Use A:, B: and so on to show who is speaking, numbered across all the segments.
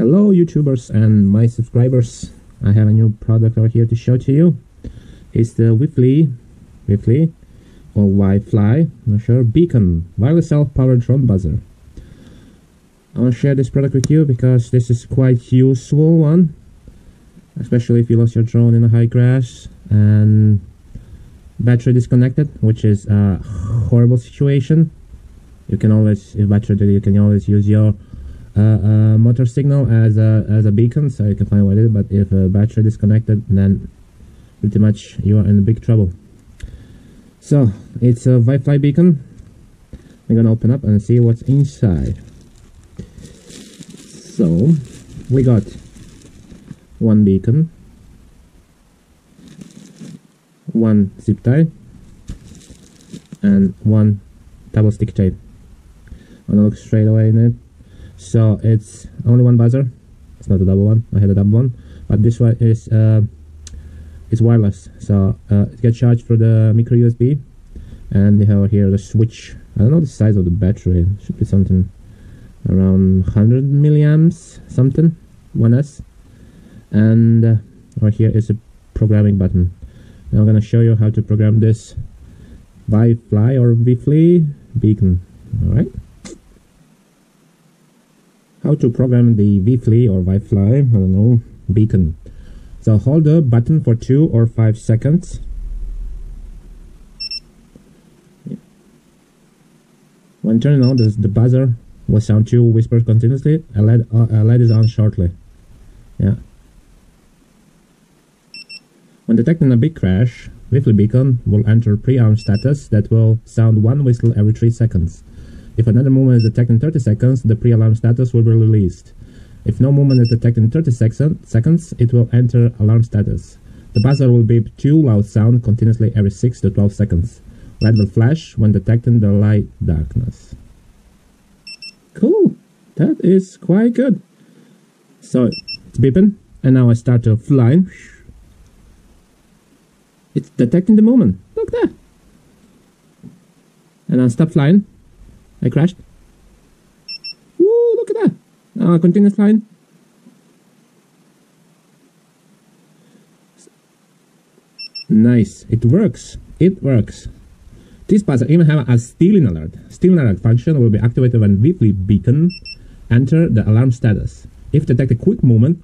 A: Hello YouTubers and my subscribers. I have a new product over here to show to you. It's the Wifly, Wifly or Wi-Fly, not sure, beacon, wireless self-powered drone buzzer. I want to share this product with you because this is quite useful one, especially if you lost your drone in a high crash and battery disconnected, which is a horrible situation. You can always, if battery you can always use your uh, uh, motor signal as a as a beacon, so you can find what it is. But if a battery is disconnected, then pretty much you are in big trouble. So it's a Wi-Fi beacon. I'm gonna open up and see what's inside. So we got one beacon, one zip tie, and one double stick chain. I'm gonna look straight away in it so it's only one buzzer. It's not a double one. I had a double one. But this one is uh, it's wireless. So uh, it gets charged through the micro USB and we have here the switch. I don't know the size of the battery. It should be something around 100 milliamps something. 1s and uh, right here is a programming button. Now I'm gonna show you how to program this Wi-Fly or Wifly beacon. Alright how to program the Wifly or Wi-Fi, I don't know, beacon. So hold the button for 2 or 5 seconds. When turning on, the, the buzzer will sound 2 whispers continuously. A LED, uh, a LED is on shortly. Yeah. When detecting a big crash, Wifly beacon will enter pre-arm status that will sound one whistle every 3 seconds. If another movement is detected in 30 seconds, the pre-alarm status will be released. If no movement is detected in 30 seconds, it will enter alarm status. The buzzer will beep two loud sound continuously every 6 to 12 seconds. LED will flash when detecting the light darkness. Cool! That is quite good. So, it's beeping, and now I start to fly. It's detecting the movement. Look there! And I stop flying. I crashed. Woo, look at that. Uh, continuous line. Nice. It works. It works. This buzzer even have a stealing alert. Stealing alert function will be activated when Wifly beacon enter the alarm status. If detect a quick movement,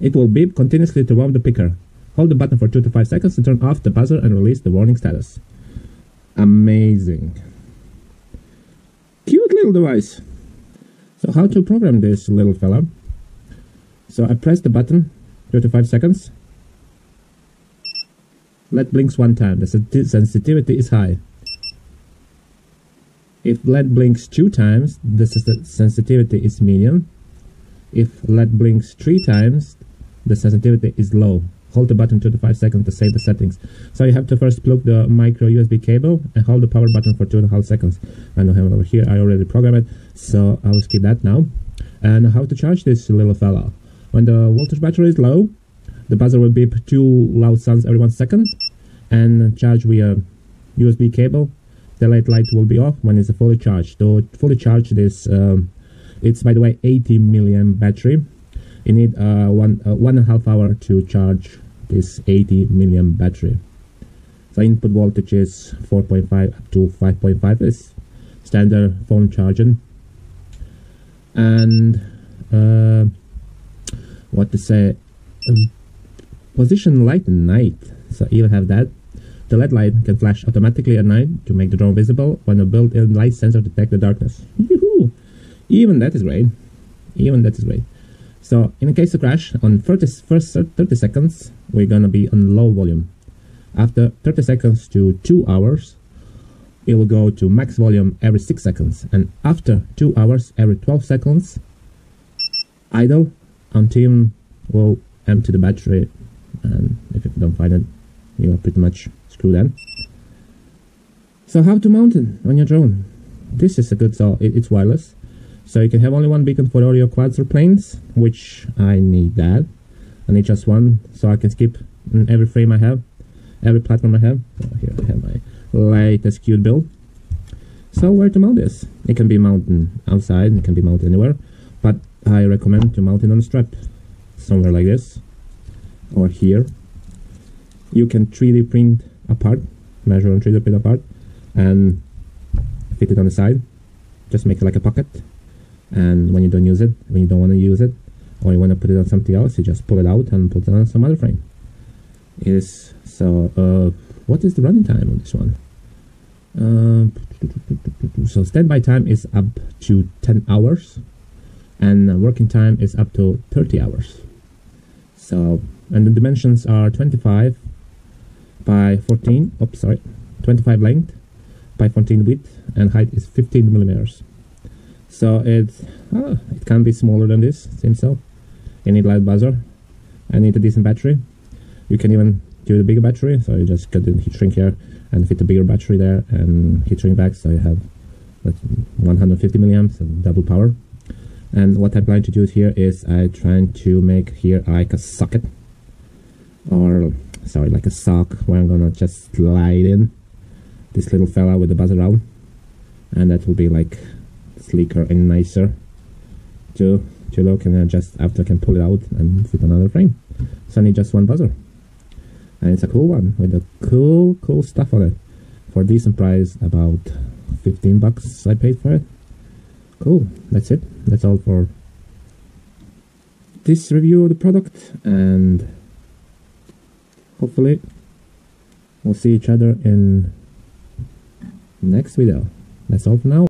A: it will beep continuously to warm the picker. Hold the button for 2 to 5 seconds to turn off the buzzer and release the warning status. Amazing device. So how to program this little fella? So I press the button, 35 seconds. LED blinks one time, the sensitivity is high. If LED blinks two times, the sensitivity is medium. If LED blinks three times, the sensitivity is low hold the button 25 seconds to save the settings. So you have to first plug the micro USB cable and hold the power button for two and a half seconds. I don't have it over here, I already programmed it, so I will skip that now. And how to charge this little fella. When the voltage battery is low, the buzzer will beep two loud sounds every one second and charge via USB cable. The light light will be off when it's fully charged. To fully charge this, um, it's by the way 80 milliamp battery. You need uh, one uh, one and a half hour to charge this 80 milliamp battery the input voltage is 4.5 up to 5.5 is standard phone charging and uh, what to say um, position light at night so you have that the LED light can flash automatically at night to make the drone visible when a built-in light sensor detects the darkness. Even that is great. Even that is great. So in case of crash, on 30, first 30 seconds, we're gonna be on low volume. After 30 seconds to 2 hours, it will go to max volume every 6 seconds. And after 2 hours, every 12 seconds, idle until will empty the battery. And if you don't find it, you are pretty much screwed then. So how to mount it on your drone? This is a good, so it, it's wireless. So you can have only one beacon for all your quads or planes, which I need that. I need just one, so I can skip every frame I have, every platform I have. So here I have my latest cute build. So where to mount this? It can be mounted outside, it can be mounted anywhere. But I recommend to mount it on a strap somewhere like this or here you can 3D print a part measure and 3D print a part and fit it on the side just make it like a pocket and when you don't use it when you don't want to use it or you want to put it on something else you just pull it out and put it on some other frame. It is so uh, what is the running time on this one? Uh, so standby time is up to 10 hours and working time is up to 30 hours. So and the dimensions are 25 by 14 oops sorry 25 length by 14 width and height is 15 millimeters so it oh, it can be smaller than this seems so. You need light buzzer. And need a decent battery. You can even do the bigger battery so you just cut the heat shrink here and fit a bigger battery there and heat shrink back so you have like 150 milliamps and double power. And what I'm to do here is I'm trying to make here like a socket. Or sorry like a sock where I'm gonna just slide in this little fella with the buzzer around and that will be like sleeker and nicer. To to look and then uh, just after I can pull it out and fit another frame. So I need just one buzzer. And it's a cool one with a cool cool stuff on it. For a decent price about 15 bucks I paid for it. Cool. That's it. That's all for this review of the product and hopefully we'll see each other in next video. That's all for now